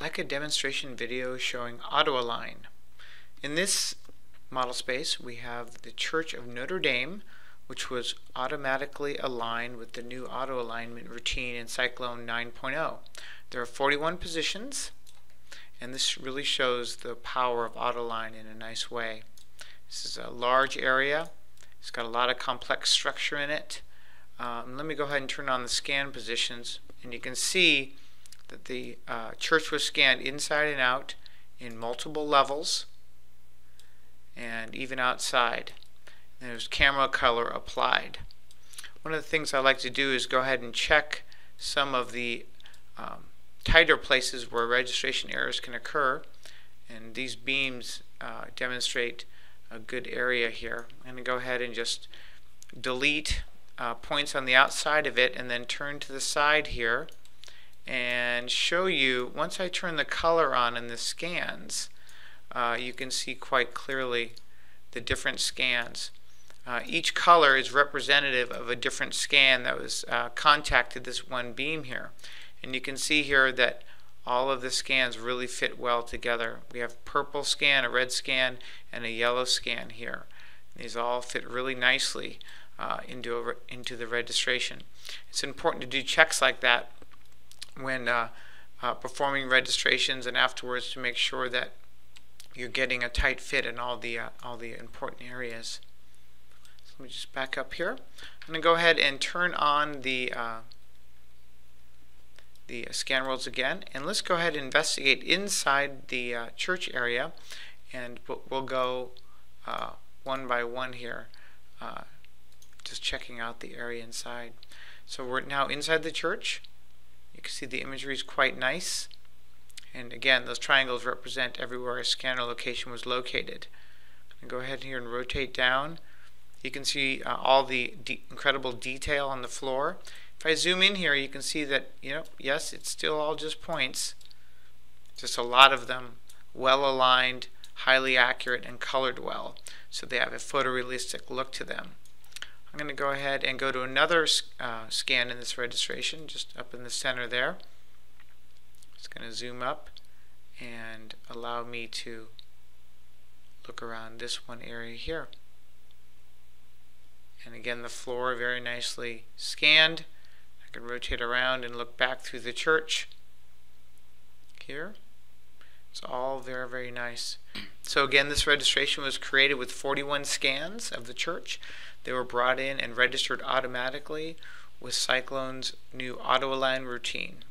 like a demonstration video showing AutoAlign. In this model space, we have the Church of Notre Dame, which was automatically aligned with the new auto alignment routine in Cyclone 9.0. There are 41 positions, and this really shows the power of AutoAlign in a nice way. This is a large area. It's got a lot of complex structure in it. Um, let me go ahead and turn on the scan positions, and you can see that the uh, church was scanned inside and out in multiple levels and even outside. And there's camera color applied. One of the things I like to do is go ahead and check some of the um, tighter places where registration errors can occur. And these beams uh, demonstrate a good area here. I'm going to go ahead and just delete uh, points on the outside of it and then turn to the side here and show you, once I turn the color on in the scans, uh, you can see quite clearly the different scans. Uh, each color is representative of a different scan that was uh, contacted this one beam here. And you can see here that all of the scans really fit well together. We have purple scan, a red scan, and a yellow scan here. These all fit really nicely uh, into, a, into the registration. It's important to do checks like that when uh, uh, performing registrations and afterwards to make sure that you're getting a tight fit in all the uh, all the important areas. So let me just back up here. I'm going to go ahead and turn on the uh, the scan worlds again, and let's go ahead and investigate inside the uh, church area, and we'll, we'll go uh, one by one here, just checking out the area inside. So we're now inside the church. You can see the imagery is quite nice. And again, those triangles represent everywhere a scanner location was located. go ahead here and rotate down. You can see uh, all the de incredible detail on the floor. If I zoom in here, you can see that, you know, yes, it's still all just points. Just a lot of them well aligned, highly accurate, and colored well. So they have a photorealistic look to them. I'm going to go ahead and go to another uh, scan in this registration, just up in the center there. Just going to zoom up and allow me to look around this one area here. And again, the floor very nicely scanned. I can rotate around and look back through the church here. It's all very, very nice. So again, this registration was created with 41 scans of the church. They were brought in and registered automatically with Cyclone's new auto align routine.